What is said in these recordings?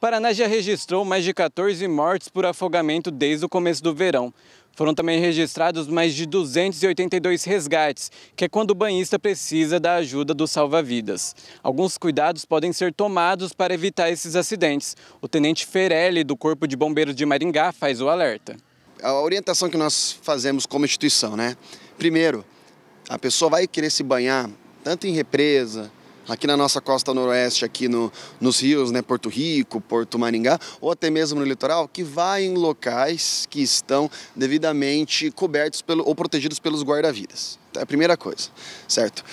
Paraná já registrou mais de 14 mortes por afogamento desde o começo do verão. Foram também registrados mais de 282 resgates, que é quando o banhista precisa da ajuda do salva-vidas. Alguns cuidados podem ser tomados para evitar esses acidentes. O tenente Ferelli, do Corpo de Bombeiros de Maringá, faz o alerta. A orientação que nós fazemos como instituição, né? Primeiro, a pessoa vai querer se banhar tanto em represa, aqui na nossa costa noroeste, aqui no, nos rios, né, Porto Rico, Porto Maringá, ou até mesmo no litoral, que vai em locais que estão devidamente cobertos pelo, ou protegidos pelos guarda-vidas. É a primeira coisa, certo?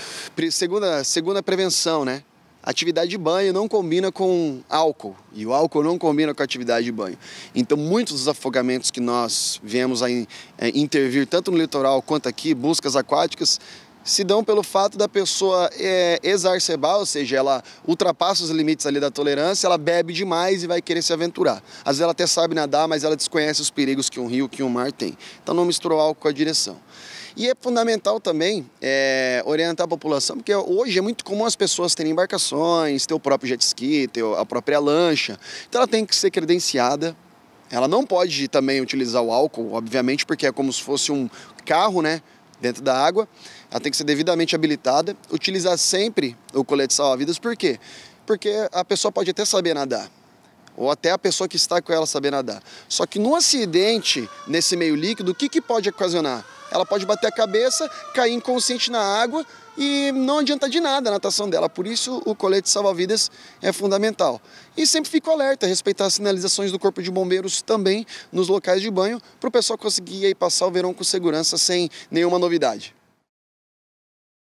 Segunda, segunda prevenção, né? atividade de banho não combina com álcool e o álcool não combina com atividade de banho. Então, muitos dos afogamentos que nós vemos a é, intervir tanto no litoral quanto aqui, buscas aquáticas, se dão pelo fato da pessoa é, exacerbar, ou seja, ela ultrapassa os limites ali da tolerância, ela bebe demais e vai querer se aventurar. Às vezes ela até sabe nadar, mas ela desconhece os perigos que um rio, que um mar tem. Então não misturou álcool com a direção. E é fundamental também é, orientar a população, porque hoje é muito comum as pessoas terem embarcações, ter o próprio jet ski, ter a própria lancha. Então ela tem que ser credenciada. Ela não pode também utilizar o álcool, obviamente, porque é como se fosse um carro, né? Dentro da água, ela tem que ser devidamente habilitada. Utilizar sempre o colete salva-vidas, por quê? Porque a pessoa pode até saber nadar, ou até a pessoa que está com ela saber nadar. Só que no acidente, nesse meio líquido, o que, que pode ocasionar? Ela pode bater a cabeça, cair inconsciente na água e não adianta de nada a natação dela. Por isso, o colete salva-vidas é fundamental. E sempre fico alerta respeitar as sinalizações do Corpo de Bombeiros também nos locais de banho, para o pessoal conseguir aí passar o verão com segurança sem nenhuma novidade.